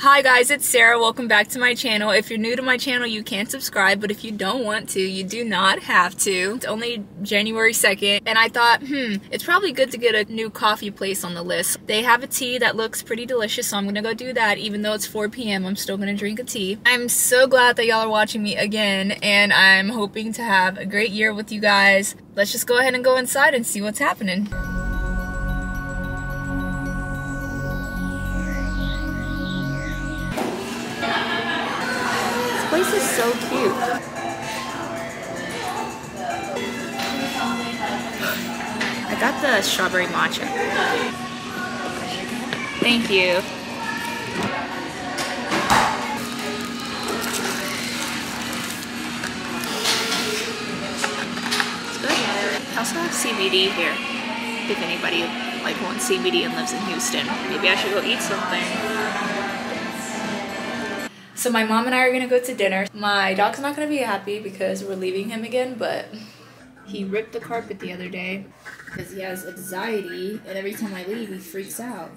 Hi guys, it's Sara. Welcome back to my channel. If you're new to my channel, you can subscribe, but if you don't want to, you do not have to. It's only January 2nd, and I thought, hmm, it's probably good to get a new coffee place on the list. They have a tea that looks pretty delicious, so I'm gonna go do that. Even though it's 4 p.m., I'm still gonna drink a tea. I'm so glad that y'all are watching me again, and I'm hoping to have a great year with you guys. Let's just go ahead and go inside and see what's happening. Place is so cute. I got the strawberry matcha. Thank you. It's good. I also have CBD here. If anybody like wants CBD and lives in Houston, maybe I should go eat something. So my mom and I are gonna go to dinner. My dog's not gonna be happy because we're leaving him again, but he ripped the carpet the other day because he has anxiety and every time I leave he freaks out.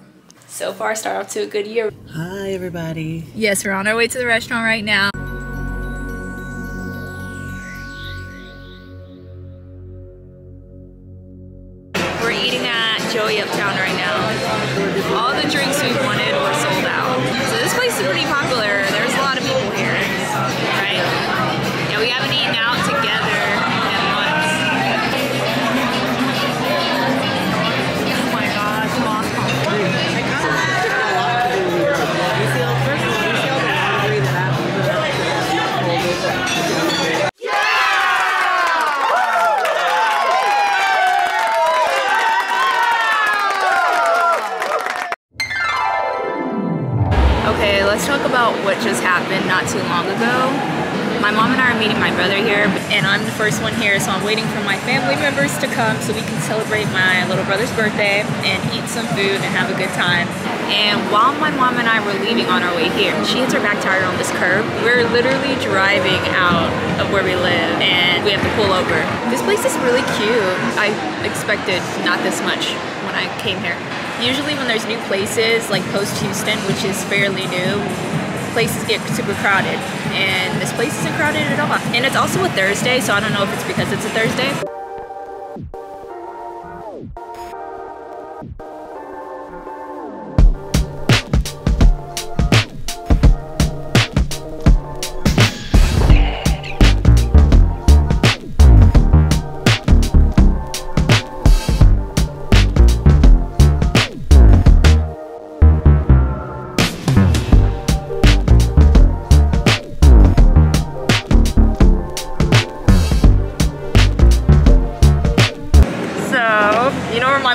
So far, start off to a good year. Hi everybody. Yes, we're on our way to the restaurant right now. We're eating at Joey Uptown let's talk about what just happened not too long ago. My mom and I are meeting my brother here, and I'm the first one here, so I'm waiting for my family members to come so we can celebrate my little brother's birthday and eat some food and have a good time. And while my mom and I were leaving on our way here, she hits her back tire on this curb. We're literally driving out of where we live, and we have to pull over. This place is really cute. I expected not this much when I came here. Usually when there's new places like post Houston, which is fairly new, places get super crowded. And this place isn't crowded at all. And it's also a Thursday, so I don't know if it's because it's a Thursday.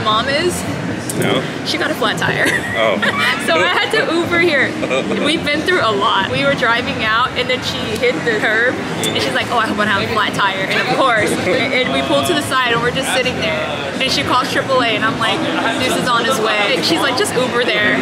Mom is? No. She got a flat tire. Oh. so I had to Uber here. We've been through a lot. We were driving out and then she hit the curb and she's like, oh, I hope I don't have a flat tire. And of course, and we pulled to the side and we're just sitting there. And she calls AAA and I'm like, this is on his way. And she's like, just Uber there.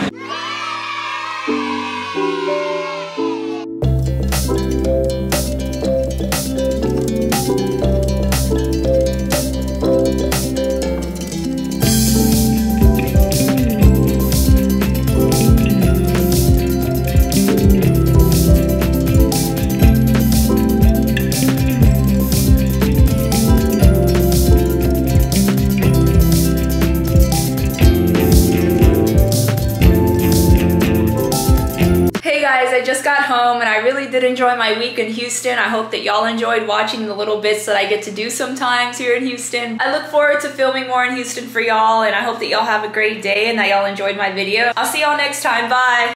Just got home and I really did enjoy my week in Houston. I hope that y'all enjoyed watching the little bits that I get to do sometimes here in Houston. I look forward to filming more in Houston for y'all and I hope that y'all have a great day and that y'all enjoyed my video. I'll see y'all next time. Bye.